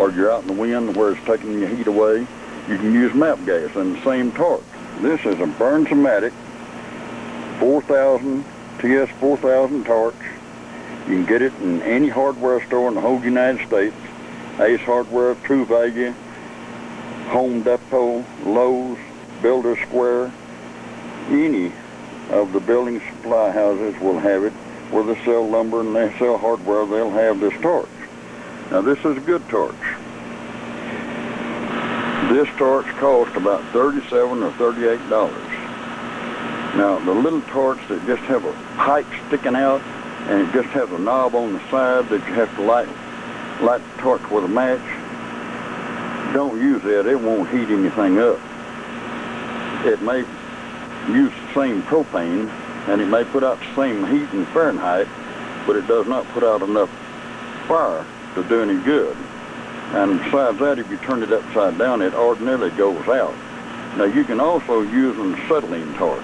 or you're out in the wind where it's taking your heat away, you can use MAP gas and the same torch. This is a Bernzomatic 4000 TS 4000 torch. You can get it in any hardware store in the whole United States. Ace Hardware, True Value, Home Depot, Lowe's, Builder Square, any of the building supply houses will have it. Where they sell lumber and they sell hardware, they'll have this torch. Now this is a good torch. This torch cost about 37 or 38 dollars. Now the little torch that just have a pipe sticking out and it just has a knob on the side that you have to light light the torch with a match. Don't use that, it won't heat anything up. It may use the same propane and it may put out the same heat in Fahrenheit, but it does not put out enough fire to do any good. And besides that, if you turn it upside down, it ordinarily goes out. Now you can also use an acetylene torch,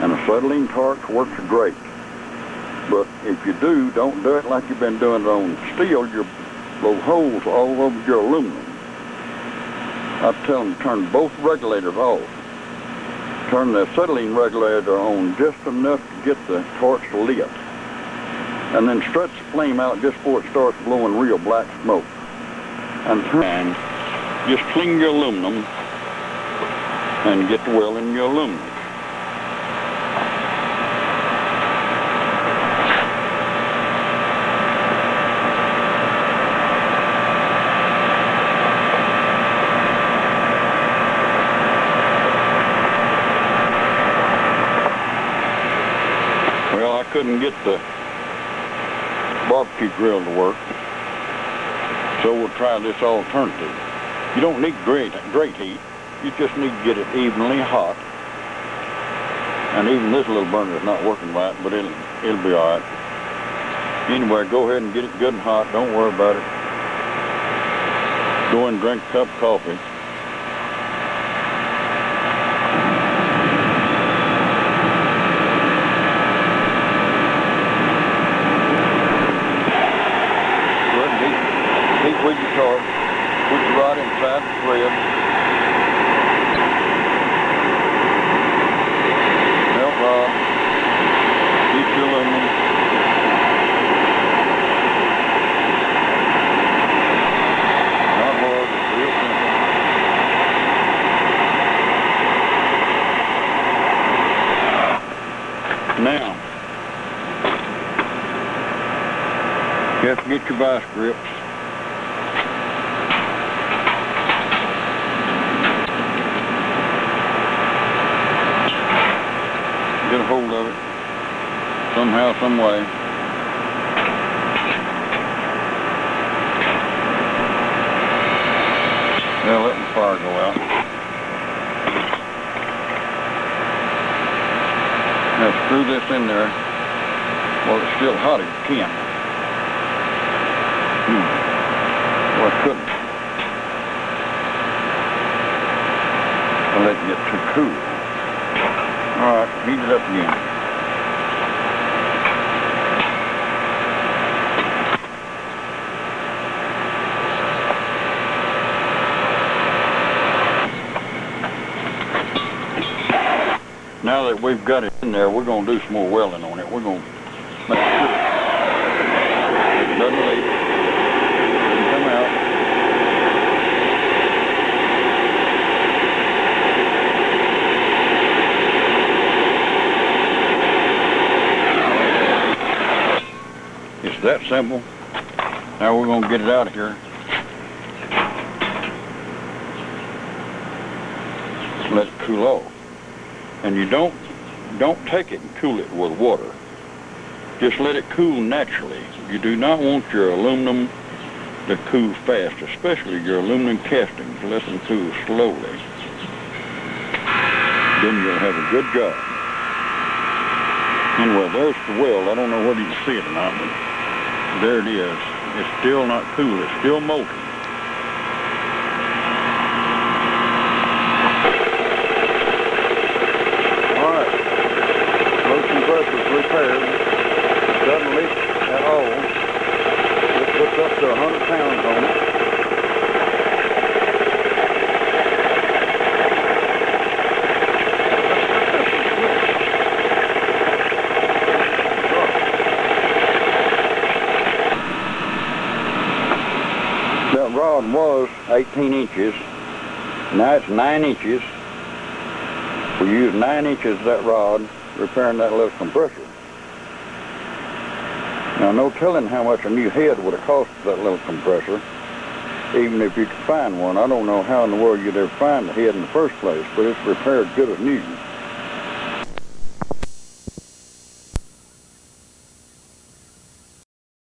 and acetylene torch works great. But if you do, don't do it like you've been doing it on steel. You'll blow holes all over your aluminum. I tell them turn both regulators off. Turn the acetylene regulator on just enough to get the torch lit. And then stretch the flame out just before it starts blowing real black smoke. And turn, just clean your aluminum and get the well in your aluminum. Well, I couldn't get the barbecue grill to work, so we'll try this alternative. You don't need great, great heat. You just need to get it evenly hot. And even this little burner is not working right, but it'll, it'll be all right. Anyway, go ahead and get it good and hot. Don't worry about it. Go and drink a cup of coffee. Go ahead and heat, heat with your torch. Put rod inside the thread. Melt rod. Heat your. Not. Now, you have to get your vice grips. Hold of it somehow, some way. Now letting the fire go out. Now screw this in there while it's still hot as can. Hmm. Well, I couldn't. I let it get too cool. All right, heat it up again. Now that we've got it in there, we're going to do some more welding on it. We're going to make sure it doesn't leak, doesn't come out. It's that simple. Now we're going to get it out of here. Let it cool off. And you don't don't take it and cool it with water. Just let it cool naturally. You do not want your aluminum to cool fast, especially your aluminum castings. Let them cool slowly. Then you'll have a good job. Anyway, there's the weld. I don't know whether you see it or not, there it is. It's still not cool. It's still molten. All right. Low compressor's repaired. Doesn't leak at all. It puts up to 100 pounds on it. Was 18 inches. Now it's 9 inches. We used 9 inches of that rod repairing that little compressor. Now, no telling how much a new head would have cost that little compressor, even if you could find one. I don't know how in the world you'd ever find the head in the first place, but it's repaired good as new.